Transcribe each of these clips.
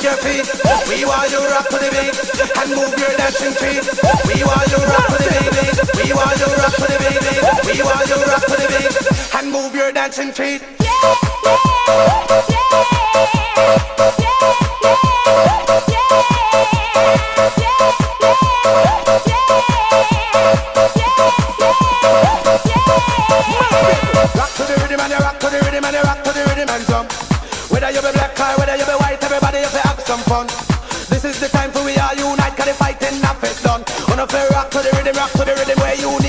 shake your feet. We want you rock to the beat and move your dancing feet. We want you rock to the beat. We want you rock to the beat. We want you rock to the beat and move your dancing feet. some fun. This is the time for we all unite, cause the fighting not fit done. On a fair rock to the rhythm, rock to the rhythm where you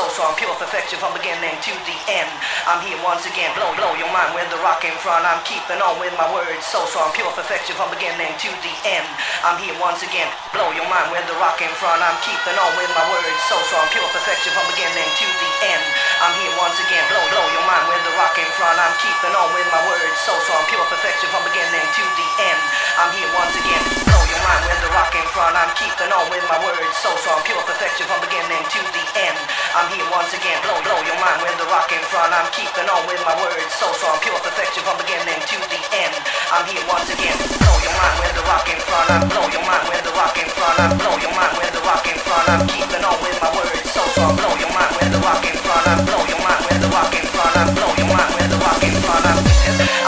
so strong, pure perfection from beginning to the end. I'm here once again, blow, blow your mind with the rock in front. I'm keeping on with my words so strong, pure perfection from beginning to the end. I'm here once again, blow your mind with the rock in front. I'm keeping on with my words so strong, pure perfection from beginning to the end. I'm here once again, blow, blow your mind with the rock in front. I'm keeping on with my words so strong, pure perfection from beginning to the end. I'm here once again, mind with the rock in front. I'm keeping on with my words so strong, pure perfection from beginning to the end. I'm here once again, blow, blow your mind with the rock in front. I'm keeping on with my words so strong, pure perfection from beginning to the end. I'm here once again, blow your mind with the rock in front. I'm blow your mind with the rock in front. I'm blow your mind with the rock in front. I'm keeping on with my words so strong, blow your mind with the rock in front. I'm blow your mind with the rock in front. I'm blow your mind with the rock in front. I'm,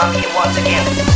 I'm here once again.